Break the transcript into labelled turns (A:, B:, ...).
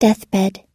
A: Deathbed.